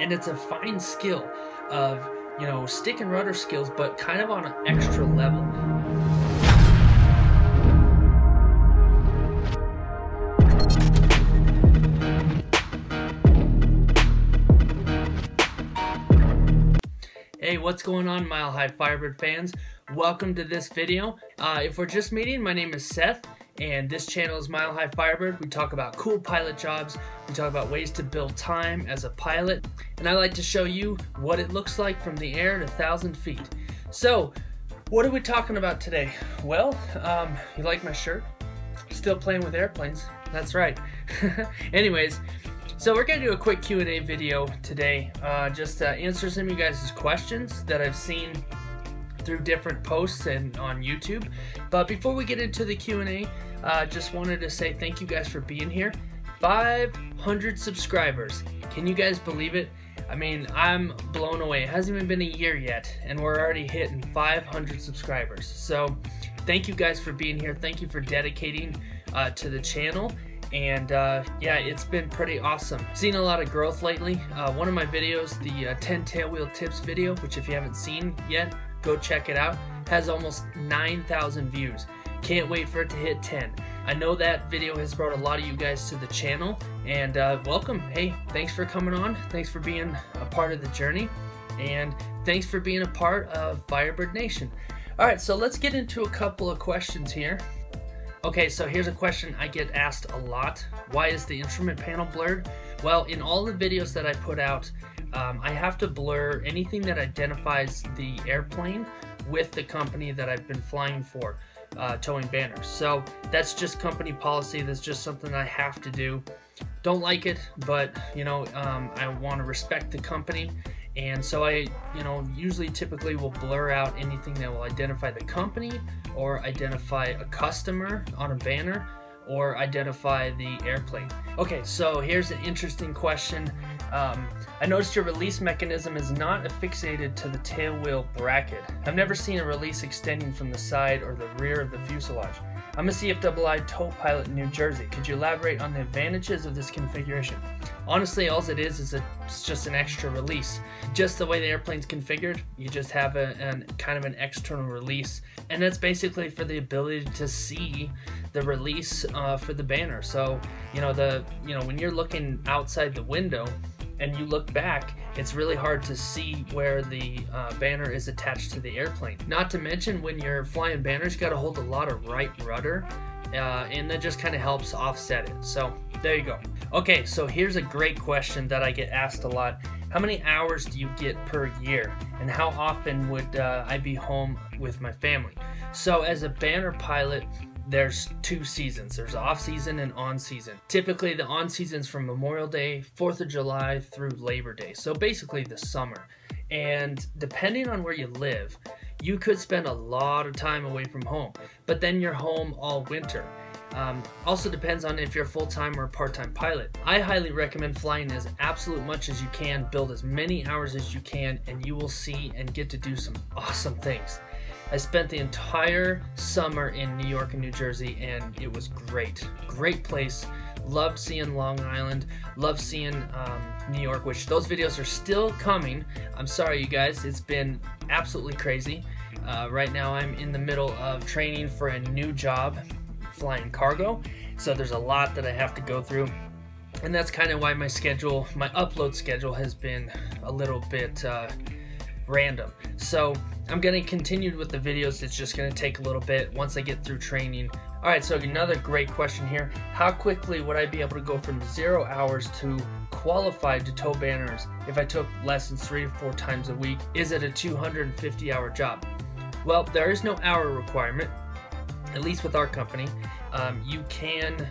and it's a fine skill of you know stick and rudder skills, but kind of on an extra level. Hey, what's going on, Mile High Firebird fans? Welcome to this video. Uh, if we're just meeting, my name is Seth, and this channel is Mile High Firebird. We talk about cool pilot jobs, we talk about ways to build time as a pilot, and I like to show you what it looks like from the air at a 1,000 feet. So, what are we talking about today? Well, um, you like my shirt? Still playing with airplanes. That's right. Anyways, so we're gonna do a quick Q&A video today, uh, just to answer some of you guys' questions that I've seen through different posts and on YouTube. But before we get into the Q&A, uh, just wanted to say thank you guys for being here. 500 subscribers. Can you guys believe it? I mean, I'm blown away. It hasn't even been a year yet, and we're already hitting 500 subscribers. So, thank you guys for being here. Thank you for dedicating uh, to the channel and uh, yeah, it's been pretty awesome. Seen a lot of growth lately. Uh, one of my videos, the uh, 10 tailwheel tips video, which if you haven't seen yet, go check it out, has almost 9,000 views. Can't wait for it to hit 10. I know that video has brought a lot of you guys to the channel, and uh, welcome. Hey, thanks for coming on. Thanks for being a part of the journey, and thanks for being a part of Firebird Nation. All right, so let's get into a couple of questions here. Okay, so here's a question I get asked a lot. Why is the instrument panel blurred? Well, in all the videos that I put out, um, I have to blur anything that identifies the airplane with the company that I've been flying for, uh, towing banners. So that's just company policy. That's just something I have to do. Don't like it, but you know, um, I want to respect the company and so I, you know, usually typically will blur out anything that will identify the company or identify a customer on a banner or identify the airplane. Okay, so here's an interesting question. Um, I noticed your release mechanism is not affixated to the tail wheel bracket. I've never seen a release extending from the side or the rear of the fuselage. I'm a CFII tow pilot in New Jersey. Could you elaborate on the advantages of this configuration? Honestly, all it is is a, it's just an extra release. Just the way the airplane's configured, you just have a, kind of an external release, and that's basically for the ability to see the release uh, for the banner. So you know the you know when you're looking outside the window, and you look back, it's really hard to see where the uh, banner is attached to the airplane. Not to mention when you're flying banners, you got to hold a lot of right rudder, uh, and that just kind of helps offset it. So there you go. Okay, so here's a great question that I get asked a lot. How many hours do you get per year? And how often would uh, I be home with my family? So as a banner pilot, there's two seasons. There's off season and on season. Typically the on season's from memorial day 4th of july through labor day. So basically the summer. And depending on where you live you could spend a lot of time away from home but then you're home all winter. Um, also depends on if you're a full-time or part-time pilot. I highly recommend flying as absolute much as you can, build as many hours as you can, and you will see and get to do some awesome things. I spent the entire summer in New York and New Jersey, and it was great. Great place. Loved seeing Long Island. Loved seeing um, New York, which those videos are still coming. I'm sorry, you guys. It's been absolutely crazy. Uh, right now, I'm in the middle of training for a new job, flying cargo. So there's a lot that I have to go through and that's kind of why my schedule, my upload schedule has been a little bit uh, random. So I'm gonna continue with the videos. It's just gonna take a little bit once I get through training. All right, so another great question here. How quickly would I be able to go from zero hours to qualified to tow banners if I took lessons three to four times a week? Is it a 250 hour job? Well, there is no hour requirement, at least with our company. Um, you can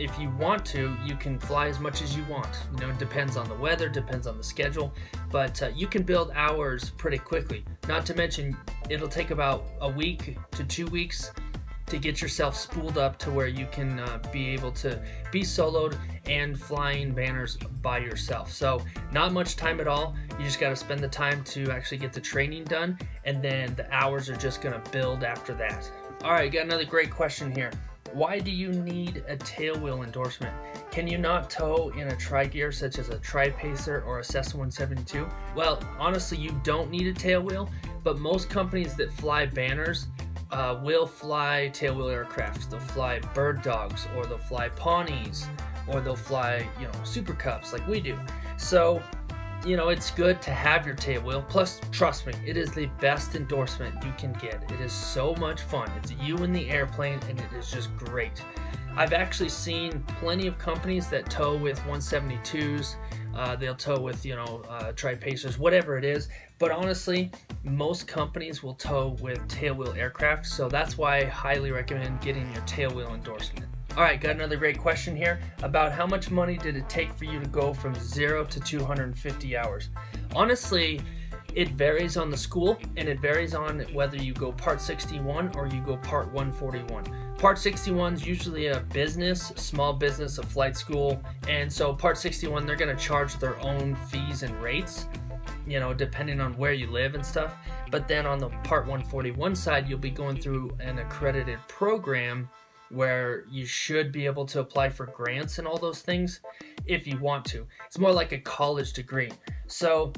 if you want to, you can fly as much as you want. You know, it depends on the weather, depends on the schedule, but uh, you can build hours pretty quickly. Not to mention, it'll take about a week to two weeks to get yourself spooled up to where you can uh, be able to be soloed and flying banners by yourself. So not much time at all. You just got to spend the time to actually get the training done and then the hours are just going to build after that. All right, got another great question here. Why do you need a tailwheel endorsement? Can you not tow in a tri-gear such as a Tri-Pacer or a Cessna 172? Well, honestly, you don't need a tailwheel, but most companies that fly banners uh, will fly tailwheel aircraft. They'll fly bird dogs, or they'll fly Pawnees, or they'll fly, you know, Super Cubs like we do. So you know, it's good to have your tailwheel. Plus, trust me, it is the best endorsement you can get. It is so much fun. It's you in the airplane, and it is just great. I've actually seen plenty of companies that tow with 172s. Uh, they'll tow with, you know, uh, tri-pacers, whatever it is. But honestly, most companies will tow with tailwheel aircraft. So that's why I highly recommend getting your tailwheel endorsement. All right, got another great question here about how much money did it take for you to go from zero to 250 hours? Honestly, it varies on the school and it varies on whether you go part 61 or you go part 141. Part 61 is usually a business, small business, a flight school, and so part 61 they're going to charge their own fees and rates, you know, depending on where you live and stuff. But then on the part 141 side, you'll be going through an accredited program where you should be able to apply for grants and all those things if you want to. It's more like a college degree. So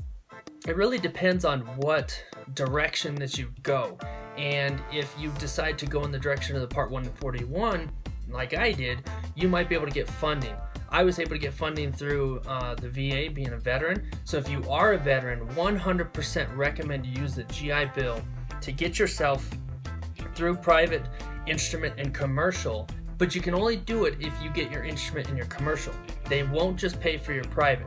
it really depends on what direction that you go. And if you decide to go in the direction of the Part 141, like I did, you might be able to get funding. I was able to get funding through uh, the VA being a veteran. So if you are a veteran, 100% recommend you use the GI Bill to get yourself through private instrument and commercial, but you can only do it if you get your instrument and your commercial. They won't just pay for your private.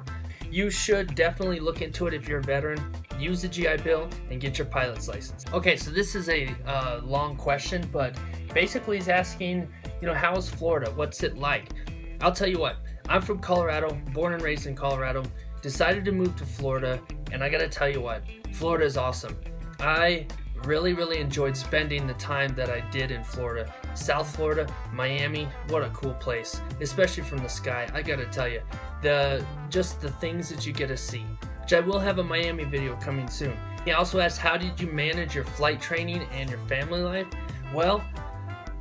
You should definitely look into it if you're a veteran. Use the GI Bill and get your pilot's license. Okay, so this is a uh, long question, but basically he's asking, you know, how's Florida? What's it like? I'll tell you what, I'm from Colorado, born and raised in Colorado, decided to move to Florida, and I gotta tell you what, Florida is awesome. I really, really enjoyed spending the time that I did in Florida. South Florida, Miami, what a cool place, especially from the sky. I gotta tell you, the just the things that you get to see, which I will have a Miami video coming soon. He also asked, how did you manage your flight training and your family life? Well,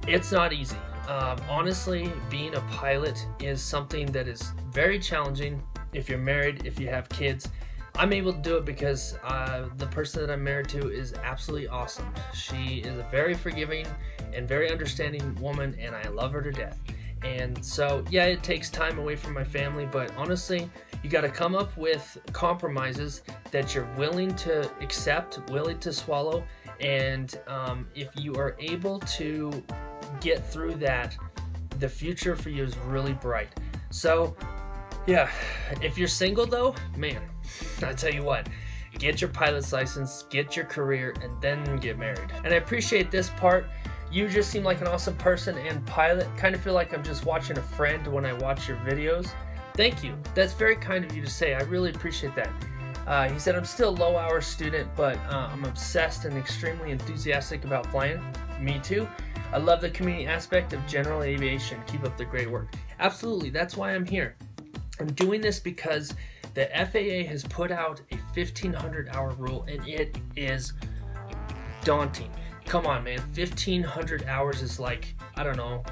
it's not easy. Um, honestly, being a pilot is something that is very challenging if you're married, if you have kids. I'm able to do it because uh, the person that I'm married to is absolutely awesome. She is a very forgiving and very understanding woman, and I love her to death. And so, yeah, it takes time away from my family, but honestly, you got to come up with compromises that you're willing to accept, willing to swallow, and um, if you are able to get through that, the future for you is really bright. So, yeah, if you're single though, man, I tell you what, get your pilot's license, get your career, and then get married. And I appreciate this part. You just seem like an awesome person and pilot. Kind of feel like I'm just watching a friend when I watch your videos. Thank you. That's very kind of you to say. I really appreciate that. Uh, he said, I'm still a low hour student, but uh, I'm obsessed and extremely enthusiastic about flying. Me too. I love the community aspect of general aviation. Keep up the great work. Absolutely. That's why I'm here. I'm doing this because the FAA has put out a 1500 hour rule and it is daunting. Come on, man. 1500 hours is like, I don't know,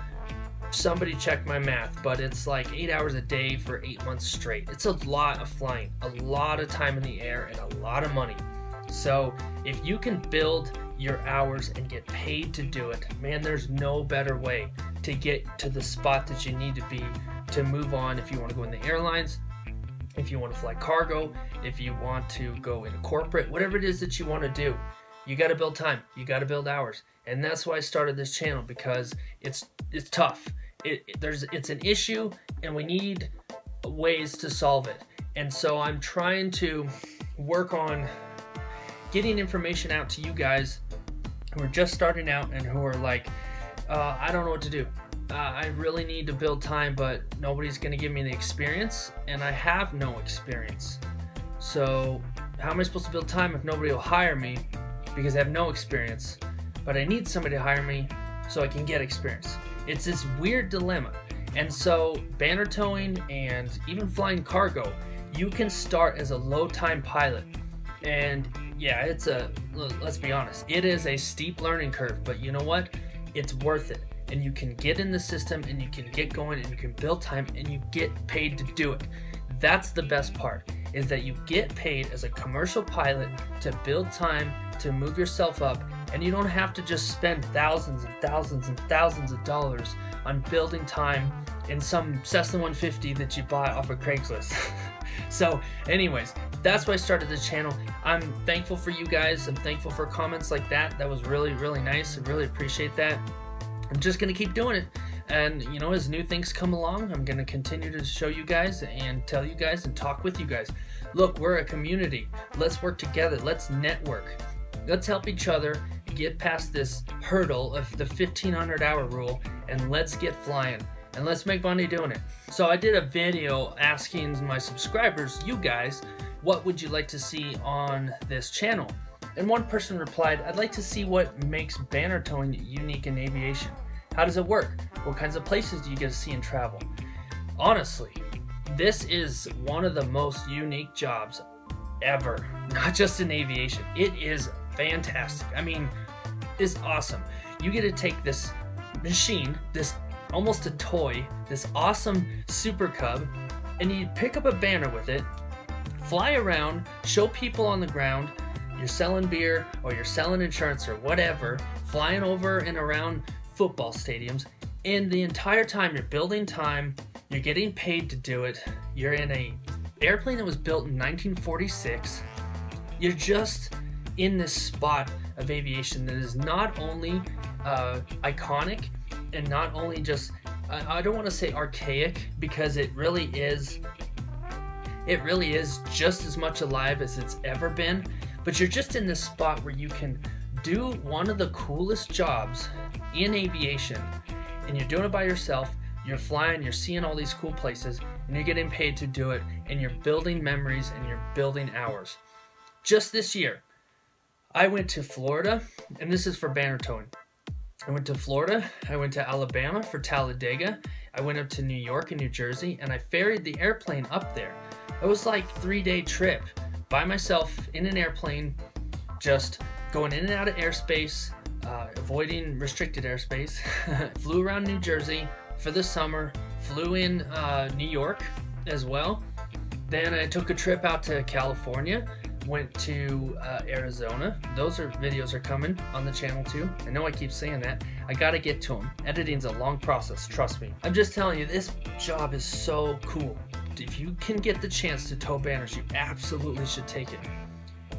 somebody check my math, but it's like eight hours a day for eight months straight. It's a lot of flying, a lot of time in the air, and a lot of money. So if you can build your hours and get paid to do it, man, there's no better way to get to the spot that you need to be to move on if you want to go in the airlines, if you want to fly cargo, if you want to go into corporate, whatever it is that you want to do, you got to build time. You got to build hours, and that's why I started this channel because it's it's tough. It, it, there's it's an issue, and we need ways to solve it. And so I'm trying to work on getting information out to you guys who are just starting out and who are like, uh, I don't know what to do uh, I really need to build time, but nobody's going to give me the experience, and I have no experience. So, how am I supposed to build time if nobody will hire me because I have no experience? But I need somebody to hire me so I can get experience. It's this weird dilemma. And so, banner towing and even flying cargo, you can start as a low time pilot. And yeah, it's a, let's be honest, it is a steep learning curve, but you know what? It's worth it and you can get in the system and you can get going and you can build time and you get paid to do it. That's the best part is that you get paid as a commercial pilot to build time, to move yourself up, and you don't have to just spend thousands and thousands and thousands of dollars on building time in some Cessna 150 that you buy off of Craigslist. so, anyways, that's why I started this channel. I'm thankful for you guys. I'm thankful for comments like that. That was really, really nice. I really appreciate that. I'm just gonna keep doing it. And you know, as new things come along, I'm gonna continue to show you guys and tell you guys and talk with you guys. Look, we're a community. Let's work together. Let's network. Let's help each other get past this hurdle of the 1500 hour rule and let's get flying and let's make money doing it. So I did a video asking my subscribers, you guys, what would you like to see on this channel? And one person replied, I'd like to see what makes banner towing unique in aviation. How does it work? What kinds of places do you get to see and travel? Honestly, this is one of the most unique jobs ever, not just in aviation. It is fantastic. I mean, it's awesome. You get to take this machine, this almost a toy, this awesome Super Cub, and you pick up a banner with it, fly around, show people on the ground, you're selling beer or you're selling insurance or whatever, flying over and around football stadiums, and the entire time you're building time, you're getting paid to do it. You're in a airplane that was built in 1946. You're just in this spot of aviation that is not only uh, iconic and not only just I, I don't want to say archaic because it really is it really is just as much alive as it's ever been but you're just in this spot where you can do one of the coolest jobs in aviation and you're doing it by yourself you're flying you're seeing all these cool places and you're getting paid to do it and you're building memories and you're building hours just this year i went to florida and this is for banner towing I went to Florida, I went to Alabama for Talladega, I went up to New York and New Jersey, and I ferried the airplane up there. It was like three day trip by myself in an airplane, just going in and out of airspace, uh, avoiding restricted airspace. flew around New Jersey for the summer, flew in uh, New York as well. Then I took a trip out to California went to uh, Arizona. Those are videos are coming on the channel too. I know I keep saying that. I gotta get to them. Editing's a long process, trust me. I'm just telling you, this job is so cool. If you can get the chance to tow banners, you absolutely should take it.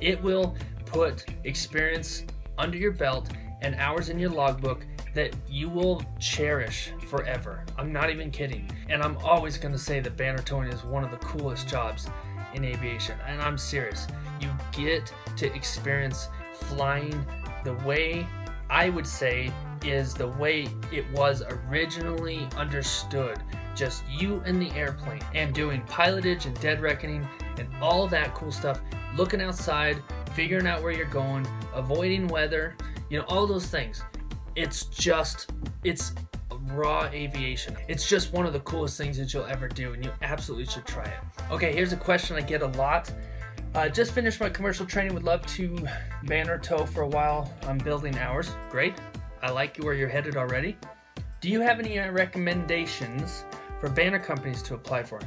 It will put experience under your belt and hours in your logbook that you will cherish forever. I'm not even kidding. And I'm always going to say that banner towing is one of the coolest jobs in aviation. And I'm serious. You get to experience flying the way I would say is the way it was originally understood. Just you and the airplane and doing pilotage and dead reckoning and all that cool stuff. Looking outside, figuring out where you're going, avoiding weather, you know, all those things. It's just, it's raw aviation. It's just one of the coolest things that you'll ever do, and you absolutely should try it. Okay, here's a question I get a lot. Uh, just finished my commercial training. Would love to banner tow for a while. I'm building hours. Great. I like where you're headed already. Do you have any uh, recommendations for banner companies to apply for?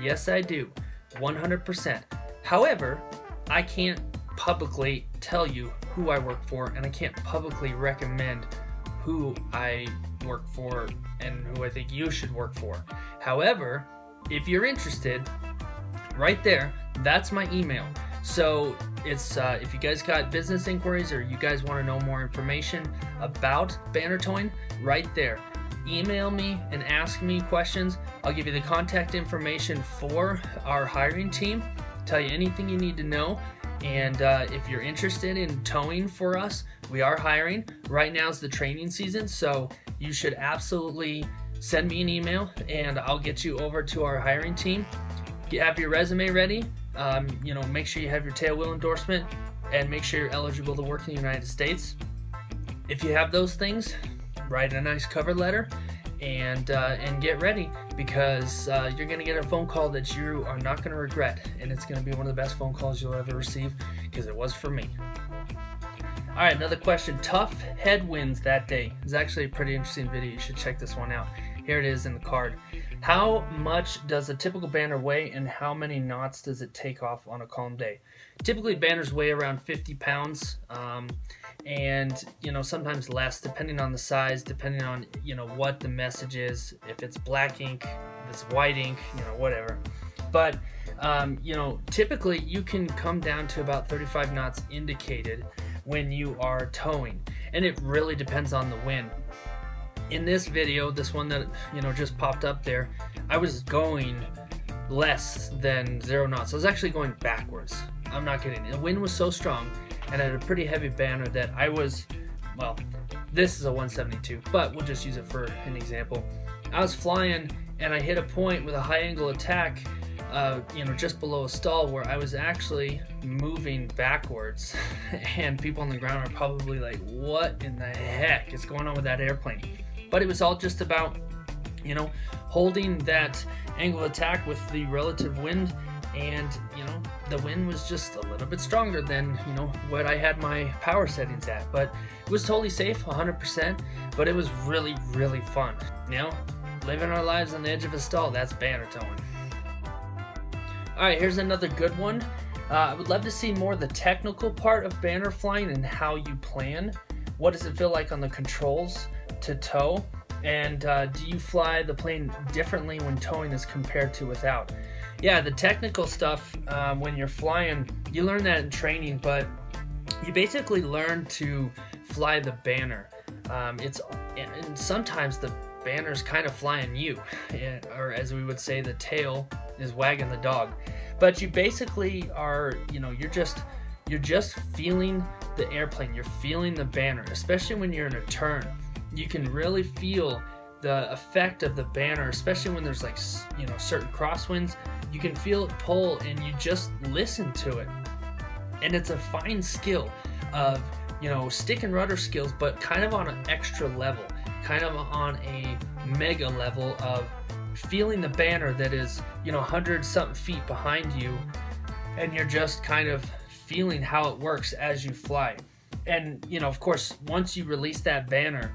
Yes, I do. 100%. However, I can't publicly tell you who I work for, and I can't publicly recommend who I work for and who I think you should work for. However, if you're interested, right there, that's my email. So it's uh, if you guys got business inquiries or you guys want to know more information about banner towing, right there. Email me and ask me questions. I'll give you the contact information for our hiring team, tell you anything you need to know. And uh, if you're interested in towing for us, we are hiring. Right now is the training season, so you should absolutely send me an email and I'll get you over to our hiring team. Have your resume ready. Um, you know, make sure you have your tailwheel endorsement and make sure you're eligible to work in the United States. If you have those things, write a nice cover letter and uh, and get ready because uh, you're gonna get a phone call that you are not gonna regret, and it's gonna be one of the best phone calls you'll ever receive because it was for me. All right, another question. Tough headwinds that day. It's actually a pretty interesting video. You should check this one out. Here it is in the card. How much does a typical banner weigh and how many knots does it take off on a calm day? Typically banners weigh around 50 pounds um, and you know sometimes less depending on the size, depending on you know what the message is, if it's black ink, if it's white ink, you know whatever. But um, you know typically you can come down to about 35 knots indicated when you are towing and it really depends on the wind in this video, this one that you know just popped up there, I was going less than zero knots. I was actually going backwards. I'm not kidding. The wind was so strong and had a pretty heavy banner that I was, well, this is a 172, but we'll just use it for an example. I was flying and I hit a point with a high angle attack, uh, you know, just below a stall where I was actually moving backwards and people on the ground are probably like, what in the heck is going on with that airplane? But it was all just about, you know, holding that angle attack with the relative wind and you know the wind was just a little bit stronger than you know what I had my power settings at. But it was totally safe 100% but it was really really fun. You know living our lives on the edge of a stall that's banner towing. All right here's another good one. Uh, I would love to see more the technical part of banner flying and how you plan. What does it feel like on the controls to tow? And uh, do you fly the plane differently when towing as compared to without? Yeah, the technical stuff um, when you're flying, you learn that in training, but you basically learn to fly the banner. Um, it's and sometimes the banner's kind of flying you, or as we would say, the tail is wagging the dog. But you basically are, you know, you're just you're just feeling the airplane. You're feeling the banner, especially when you're in a turn you can really feel the effect of the banner, especially when there's like you know certain crosswinds. You can feel it pull, and you just listen to it. And it's a fine skill of you know stick and rudder skills, but kind of on an extra level, kind of on a mega level of feeling the banner that is you know 100 something feet behind you, and you're just kind of feeling how it works as you fly. And you know, of course, once you release that banner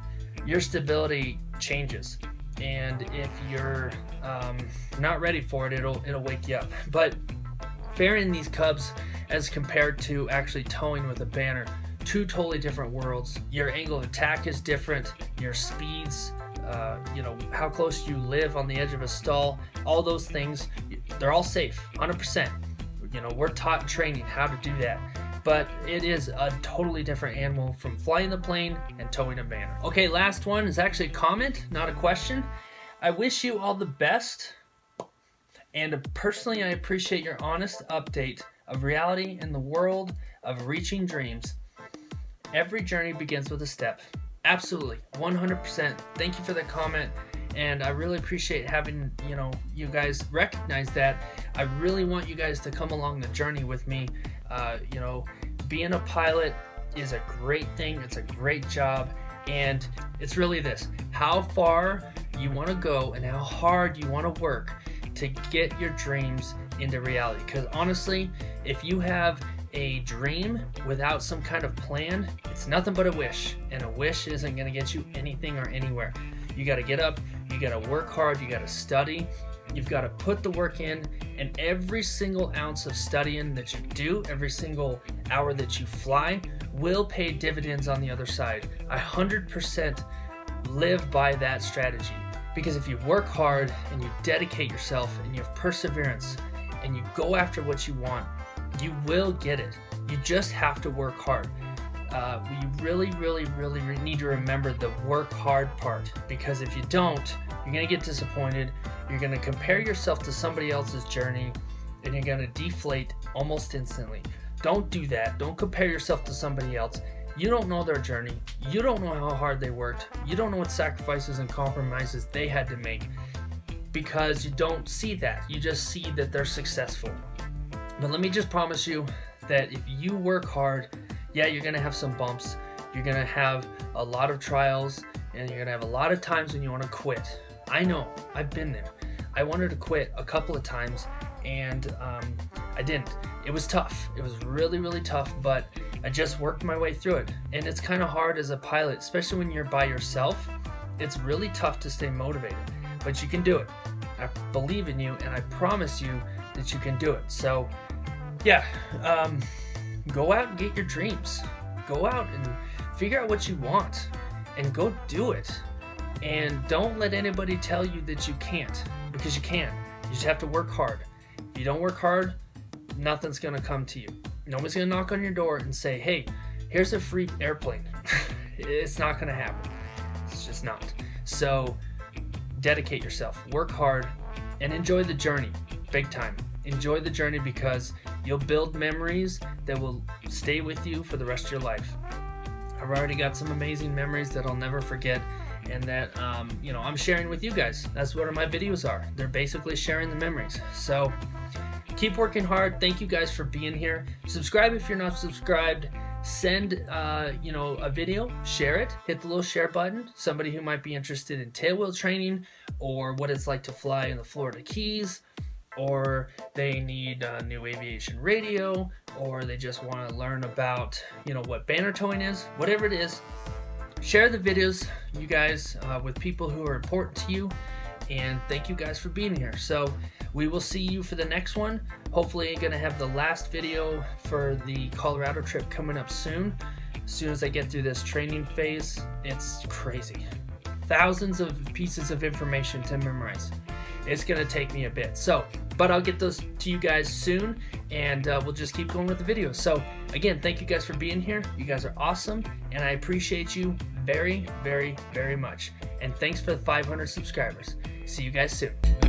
your stability changes. And if you're um, not ready for it it'll it'll wake you up. But fairing these cubs as compared to actually towing with a banner two totally different worlds. Your angle of attack is different. Your speeds uh, you know how close you live on the edge of a stall all those things they're all safe 100% you know we're taught training how to do that but it is a totally different animal from flying the plane and towing a banner. Okay, last one is actually a comment, not a question. I wish you all the best, and personally, I appreciate your honest update of reality in the world of reaching dreams. Every journey begins with a step. Absolutely, 100%. Thank you for the comment and I really appreciate having you know you guys recognize that. I really want you guys to come along the journey with me uh, you know, being a pilot is a great thing, it's a great job, and it's really this how far you want to go and how hard you want to work to get your dreams into reality. Because honestly, if you have a dream without some kind of plan, it's nothing but a wish, and a wish isn't going to get you anything or anywhere. You got to get up, you got to work hard, you got to study, You've got to put the work in, and every single ounce of studying that you do, every single hour that you fly, will pay dividends on the other side. I 100% live by that strategy. Because if you work hard and you dedicate yourself and you have perseverance and you go after what you want, you will get it. You just have to work hard. Uh, you really, really, really need to remember the work hard part because if you don't, you're going to get disappointed. You're going to compare yourself to somebody else's journey and you're going to deflate almost instantly. Don't do that. Don't compare yourself to somebody else. You don't know their journey. You don't know how hard they worked. You don't know what sacrifices and compromises they had to make because you don't see that. You just see that they're successful. But let me just promise you that if you work hard, yeah, you're going to have some bumps. You're going to have a lot of trials and you're going to have a lot of times when you want to quit. I know, I've been there. I wanted to quit a couple of times and um, I didn't. It was tough. It was really, really tough, but I just worked my way through it. And it's kind of hard as a pilot, especially when you're by yourself. It's really tough to stay motivated, but you can do it. I believe in you and I promise you that you can do it. So, yeah, um, go out and get your dreams. Go out and figure out what you want and go do it. And don't let anybody tell you that you can't because you can. You just have to work hard. If you don't work hard, nothing's going to come to you. Nobody's going to knock on your door and say, hey, here's a free airplane. it's not going to happen. It's just not. So dedicate yourself, work hard, and enjoy the journey big time. Enjoy the journey because you'll build memories that will stay with you for the rest of your life. I've already got some amazing memories that I'll never forget and that um, you know I'm sharing with you guys. That's what my videos are. They're basically sharing the memories. So keep working hard. Thank you guys for being here. Subscribe if you're not subscribed. Send uh, you know a video, share it, hit the little share button. Somebody who might be interested in tailwheel training or what it's like to fly in the Florida Keys or they need a new aviation radio, or they just want to learn about, you know, what banner towing is, whatever it is, share the videos, you guys, uh, with people who are important to you, and thank you guys for being here. So we will see you for the next one. Hopefully I'm gonna have the last video for the Colorado trip coming up soon. As soon as I get through this training phase, it's crazy. Thousands of pieces of information to memorize. It's gonna take me a bit. So but I'll get those to you guys soon, and uh, we'll just keep going with the video. So again, thank you guys for being here. You guys are awesome, and I appreciate you very, very, very much. And thanks for the 500 subscribers. See you guys soon.